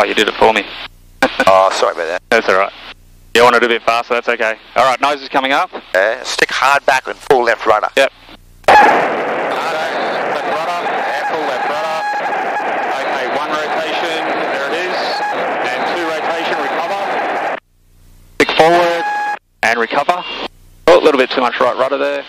Oh, you did it for me. oh, sorry about that. That's alright. You want to do a bit faster, that's okay. Alright, nose is coming up. Yeah, stick hard back and full left rudder. Yep. There it is. And two rotation, recover. Stick forward and recover. Oh, a little bit too much right rudder there.